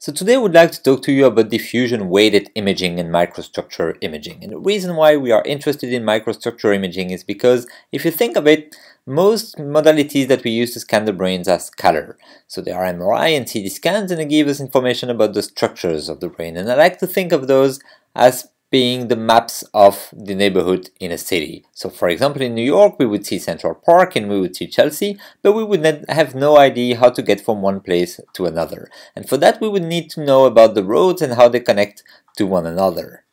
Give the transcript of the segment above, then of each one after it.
So today I would like to talk to you about diffusion weighted imaging and microstructure imaging. And the reason why we are interested in microstructure imaging is because if you think of it, most modalities that we use to scan the brains are scalar. So they are MRI and CT scans and they give us information about the structures of the brain. And I like to think of those as being the maps of the neighborhood in a city. So for example, in New York, we would see Central Park and we would see Chelsea, but we would have no idea how to get from one place to another. And for that, we would need to know about the roads and how they connect to one another.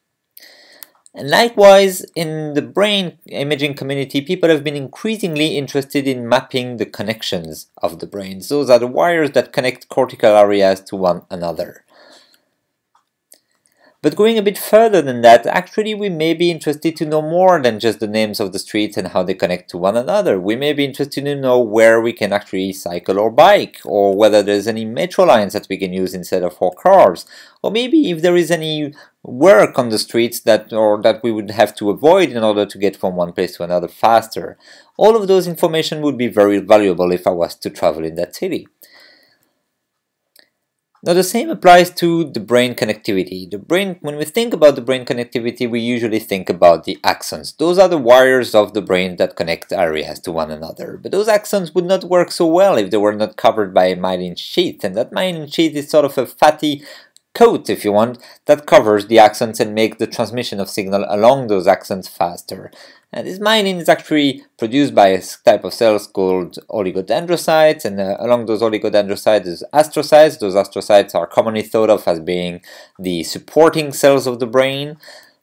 And likewise, in the brain imaging community, people have been increasingly interested in mapping the connections of the brains. Those are the wires that connect cortical areas to one another. But going a bit further than that, actually we may be interested to know more than just the names of the streets and how they connect to one another. We may be interested to know where we can actually cycle or bike, or whether there's any metro lines that we can use instead of for cars, or maybe if there is any work on the streets that or that we would have to avoid in order to get from one place to another faster. All of those information would be very valuable if I was to travel in that city. Now the same applies to the brain connectivity. The brain, when we think about the brain connectivity, we usually think about the axons. Those are the wires of the brain that connect areas to one another. But those axons would not work so well if they were not covered by a myelin sheath. And that myelin sheath is sort of a fatty coat, if you want, that covers the axons and make the transmission of signal along those axons faster. And this myelin is actually produced by a type of cells called oligodendrocytes, and uh, along those oligodendrocytes is astrocytes. Those astrocytes are commonly thought of as being the supporting cells of the brain,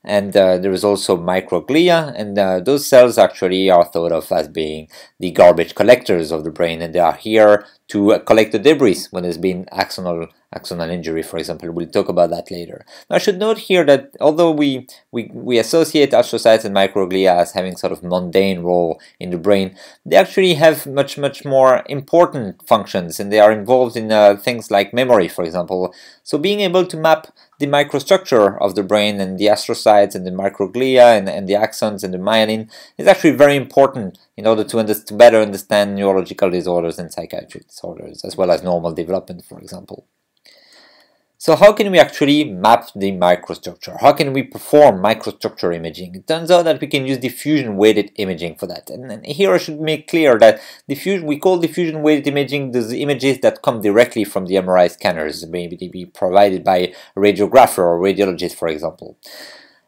and uh, there is also microglia, and uh, those cells actually are thought of as being the garbage collectors of the brain, and they are here to uh, collect the debris when there's been axonal axonal injury, for example. We'll talk about that later. Now, I should note here that although we, we, we associate astrocytes and microglia as having sort of mundane role in the brain, they actually have much, much more important functions, and they are involved in uh, things like memory, for example. So being able to map the microstructure of the brain and the astrocytes and the microglia and, and the axons and the myelin is actually very important in order to, under to better understand neurological disorders and psychiatric disorders, as well as normal development, for example. So how can we actually map the microstructure? How can we perform microstructure imaging? It turns out that we can use diffusion weighted imaging for that. And, and here I should make clear that diffusion, we call diffusion weighted imaging those images that come directly from the MRI scanners, maybe they be provided by a radiographer or radiologist, for example.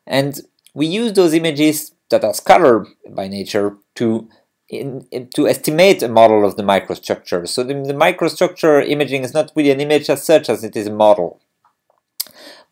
And we use those images that are scalar by nature to in, in, to estimate a model of the microstructure. So the, the, microstructure imaging is not really an image as such as it is a model.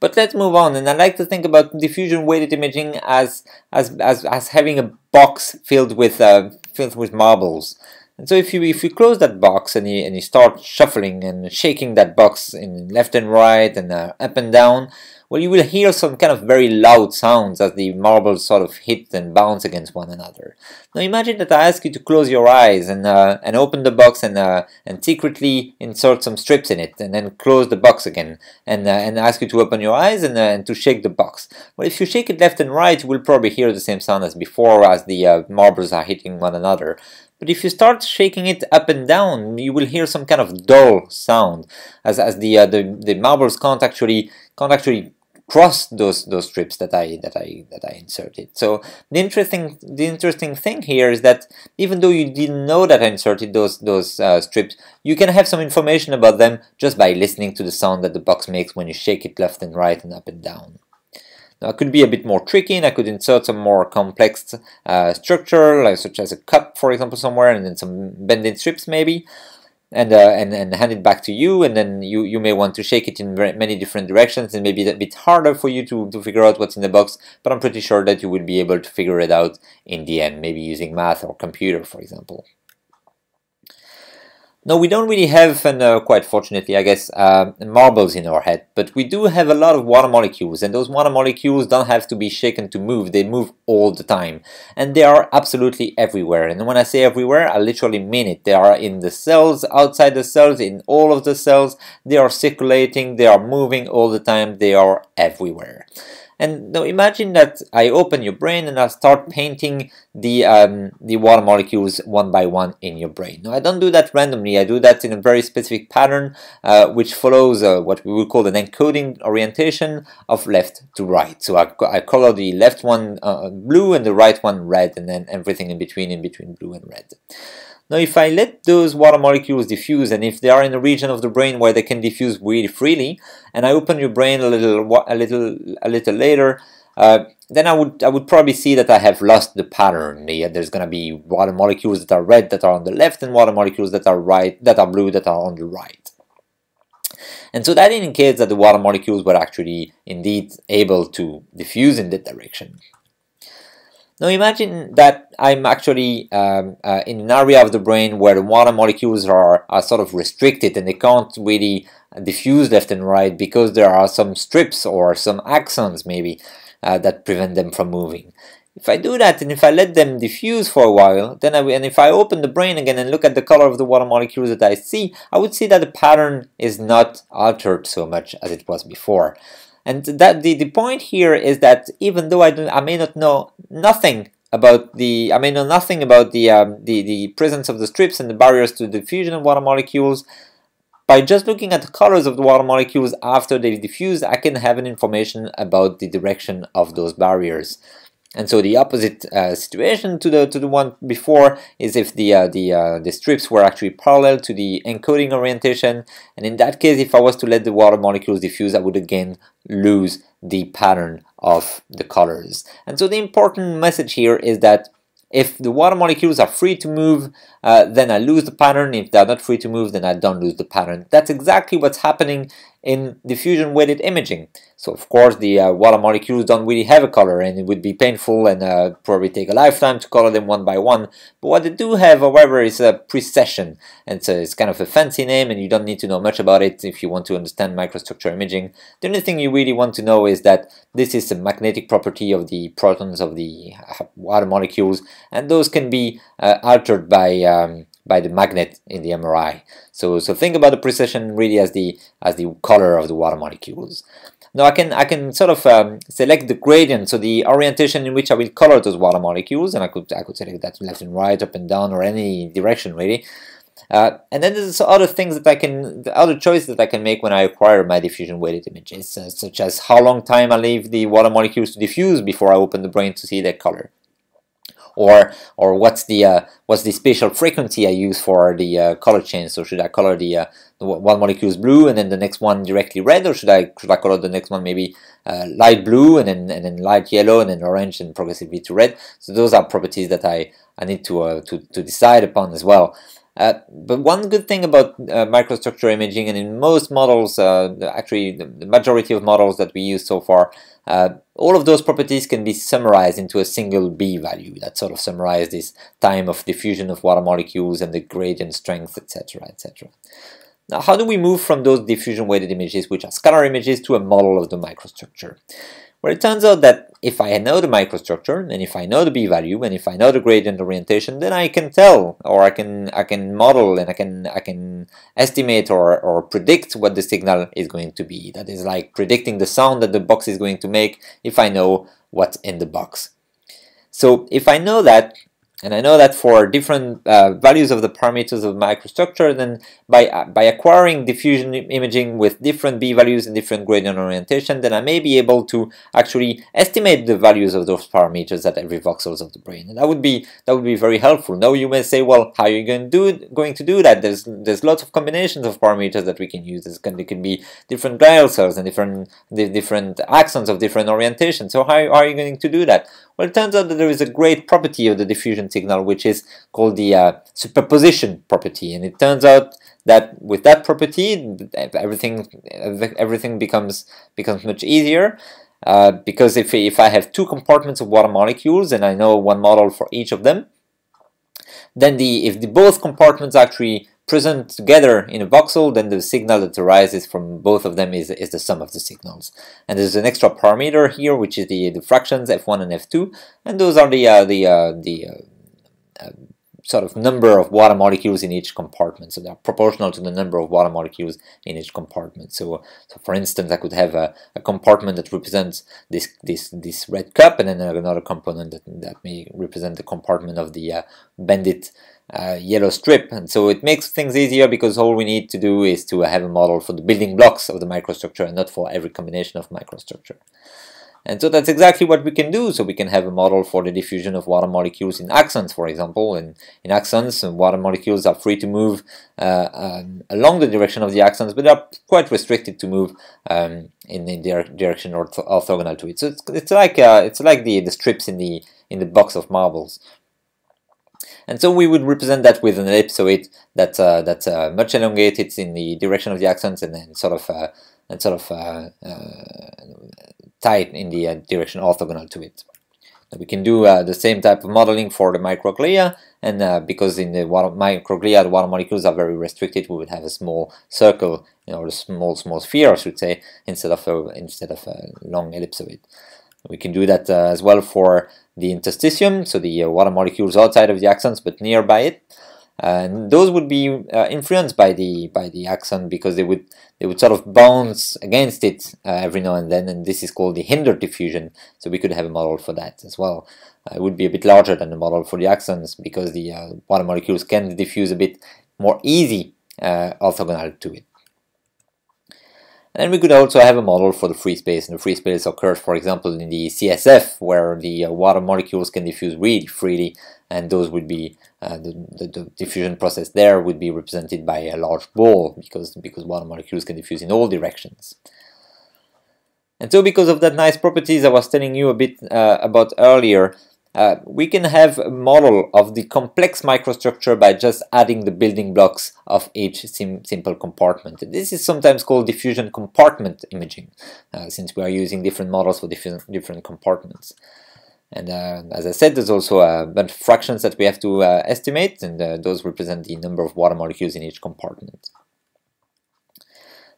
But let's move on, and I like to think about diffusion weighted imaging as as as, as having a box filled with uh, filled with marbles. And so if you if you close that box and you and you start shuffling and shaking that box in left and right and uh, up and down, well, you will hear some kind of very loud sounds as the marbles sort of hit and bounce against one another. Now imagine that I ask you to close your eyes and uh, and open the box and uh, and secretly insert some strips in it, and then close the box again, and uh, and ask you to open your eyes and uh, and to shake the box. Well, if you shake it left and right, you will probably hear the same sound as before as the uh, marbles are hitting one another. But if you start shaking it up and down, you will hear some kind of dull sound, as as the uh, the the marbles can't actually can't actually cross those those strips that I that I that I inserted. So the interesting the interesting thing here is that even though you didn't know that I inserted those those uh, strips, you can have some information about them just by listening to the sound that the box makes when you shake it left and right and up and down. Now it could be a bit more tricky, and I could insert some more complex uh, structure, like such as a cup, for example, somewhere, and then some bending strips maybe and, uh, and and hand it back to you and then you you may want to shake it in many different directions and maybe a bit harder for you to, to figure out what's in the box but I'm pretty sure that you will be able to figure it out in the end maybe using math or computer for example no, we don't really have, and uh, quite fortunately, I guess, uh, marbles in our head, but we do have a lot of water molecules, and those water molecules don't have to be shaken to move, they move all the time. And they are absolutely everywhere, and when I say everywhere, I literally mean it. They are in the cells, outside the cells, in all of the cells, they are circulating, they are moving all the time, they are everywhere. And now imagine that I open your brain and I start painting the um, the water molecules one by one in your brain. Now I don't do that randomly. I do that in a very specific pattern, uh, which follows uh, what we would call an encoding orientation of left to right. So I, I color the left one uh, blue and the right one red, and then everything in between in between blue and red. Now if I let those water molecules diffuse and if they are in a region of the brain where they can diffuse really freely and I open your brain a little a little a little later uh, then I would I would probably see that I have lost the pattern. There's going to be water molecules that are red that are on the left and water molecules that are right that are blue that are on the right. And so that indicates that the water molecules were actually indeed able to diffuse in that direction. Now imagine that I'm actually um, uh, in an area of the brain where the water molecules are, are sort of restricted and they can't really diffuse left and right because there are some strips or some axons maybe uh, that prevent them from moving. If I do that and if I let them diffuse for a while, then I, and if I open the brain again and look at the color of the water molecules that I see, I would see that the pattern is not altered so much as it was before. And that the, the point here is that even though I, do, I may not know nothing about the I may know nothing about the, um, the the presence of the strips and the barriers to diffusion of water molecules. By just looking at the colors of the water molecules after they diffuse, I can have an information about the direction of those barriers. And so the opposite uh, situation to the to the one before is if the uh, the uh, the strips were actually parallel to the encoding orientation, and in that case, if I was to let the water molecules diffuse, I would again lose the pattern of the colors. And so the important message here is that if the water molecules are free to move, uh, then I lose the pattern. If they're not free to move, then I don't lose the pattern. That's exactly what's happening in diffusion weighted imaging. So of course the uh, water molecules don't really have a color and it would be painful and uh, probably take a lifetime to color them one by one. But what they do have however is a precession and so it's kind of a fancy name and you don't need to know much about it if you want to understand microstructure imaging. The only thing you really want to know is that this is a magnetic property of the protons of the uh, water molecules and those can be uh, altered by um, by the magnet in the MRI. So, so think about the precession really as the as the color of the water molecules. Now I can I can sort of um, select the gradient, so the orientation in which I will color those water molecules, and I could I could select that left and right, up and down, or any direction really. Uh, and then there's other things that I can, the other choices that I can make when I acquire my diffusion weighted images, uh, such as how long time I leave the water molecules to diffuse before I open the brain to see their color or or what's the uh, what's the spatial frequency I use for the uh, color change? So should I color the, uh, the one molecule blue and then the next one directly red, or should I should I color the next one maybe uh, light blue and then and then light yellow and then orange and progressively to red? So those are properties that I I need to uh, to to decide upon as well. Uh, but one good thing about uh, microstructure imaging, and in most models, uh, actually the, the, majority of models that we use so far, uh, all of those properties can be summarized into a single B value that sort of summarizes this time of diffusion of water molecules and the gradient strength, etc., etc. Now, how do we move from those diffusion weighted images, which are scalar images, to a model of the microstructure? Well, it turns out that if I know the microstructure, and if I know the b-value, and if I know the gradient orientation, then I can tell, or I can I can model, and I can I can estimate or, or predict what the signal is going to be. That is like predicting the sound that the box is going to make if I know what's in the box. So if I know that, and I know that for different uh, values of the parameters of microstructure, then by, uh, by acquiring diffusion imaging with different b values and different gradient orientation, then I may be able to actually estimate the values of those parameters at every voxels of the brain. And that would be that would be very helpful. Now you may say, well, how are you going to do going to do that? There's there's lots of combinations of parameters that we can use. There's can, there can be different glial cells and different different axons of different orientation. So how are you going to do that? Well, it turns out that there is a great property of the diffusion signal, which is called the uh, superposition property. And it turns out that with that property, everything everything becomes becomes much easier. Uh, because if, if I have two compartments of water molecules and I know one model for each of them, then the if the both compartments actually present together in a voxel, then the signal that arises from both of them is, is the sum of the signals. And there's an extra parameter here, which is the, the fractions f1 and f2, and those are the uh, the uh, the uh, sort of number of water molecules in each compartment. So they're proportional to the number of water molecules in each compartment. So, so for instance, I could have a, a compartment that represents this this this red cup, and then another component that, that may represent the compartment of the uh, banded uh, yellow strip. And so it makes things easier because all we need to do is to have a model for the building blocks of the microstructure and not for every combination of microstructure. And so that's exactly what we can do. So we can have a model for the diffusion of water molecules in axons, for example. And in axons, water molecules are free to move uh, um, along the direction of the axons, but they are quite restricted to move um, in the direction orth orthogonal to it. So it's, it's like uh, it's like the the strips in the in the box of marbles. And so we would represent that with an ellipsoid that uh, that's uh, much elongated in the direction of the axons and then sort of uh, and sort of uh, uh, tight in the uh, direction orthogonal to it. Now we can do the same type of modeling for the microglia, and because in the water microglia the water molecules are very restricted, we would have a small circle, you know, a small small sphere, I should say, instead of a, instead of a long ellipsoid. We can do that uh, as well for the interstitium, so the uh, water molecules outside of the axons but nearby it. And those would be uh, influenced by the by the axon because they would they would sort of bounce against it uh, every now and then, and this is called the hindered diffusion. So we could have a model for that as well. Uh, it would be a bit larger than the model for the axons because the uh, water molecules can diffuse a bit more easy orthogonal to it. And we could also have a model for the free space, and the free space occurs, for example, in the CSF, where the uh, water molecules can diffuse really freely, and those would be uh, the, the, the, diffusion process there would be represented by a large ball, because because water molecules can diffuse in all directions. And so, because of that nice properties I was telling you a bit uh, about earlier, uh, we can have a model of the complex microstructure by just adding the building blocks of each sim simple compartment. This is sometimes called diffusion compartment imaging, uh, since we are using different models for different, different compartments. And uh, as I said, there's also a bunch of fractions that we have to uh, estimate, and uh, those represent the number of water molecules in each compartment.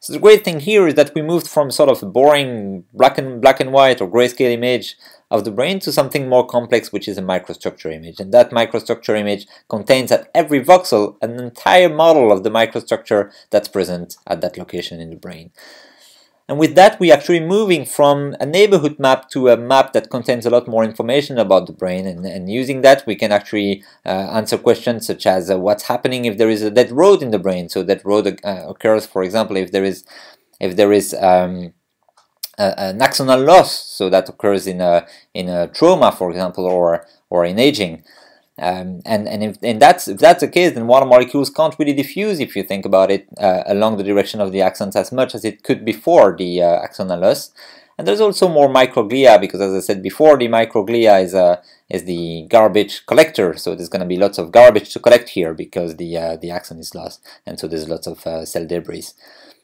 So the great thing here is that we moved from sort of boring black and black and white or grayscale image of the brain to something more complex, which is a microstructure image. And that microstructure image contains at every voxel an entire model of the microstructure that's present at that location in the brain. And with that, we're actually moving from a neighborhood map to a map that contains a lot more information about the brain. And, and using that, we can actually uh, answer questions such as uh, what's happening if there is a dead road in the brain. So that road uh, occurs, for example, if there is if there is um, an axonal loss. So that occurs in a in a trauma, for example, or or in aging. Um, and and if, and that's if that's the case, then water molecules can't really diffuse if you think about it uh, along the direction of the axons as much as it could before the uh, axonal loss. And there's also more microglia because, as I said before, the microglia is uh, is the garbage collector. So there's going to be lots of garbage to collect here because the uh, the axon is lost, and so there's lots of uh, cell debris.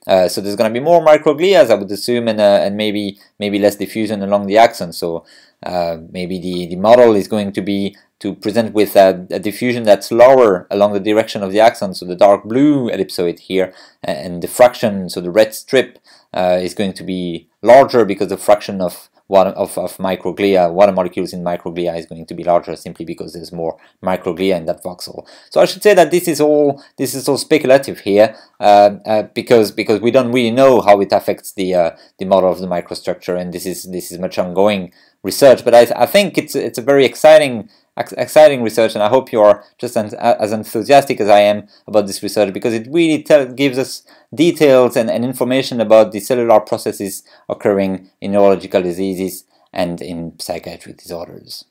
Uh, so there's going to be more microglia, I would assume, and uh, and maybe maybe less diffusion along the axon. So uh, maybe the the model is going to be to present with a, a, diffusion that's lower along the direction of the axon, so the dark blue ellipsoid here, and the fraction, so the red strip, uh, is going to be larger because the fraction of of, of microglia, water molecules in microglia is going to be larger simply because there's more microglia in that voxel. So I should say that this is all this is all speculative here uh, uh, because because we don't really know how it affects the uh, the model of the microstructure, and this is this is much ongoing research. But I, I think it's it's a very exciting exciting research and I hope you are just as enthusiastic as I am about this research because it really gives us details and, and information about the cellular processes occurring in neurological diseases and in psychiatric disorders.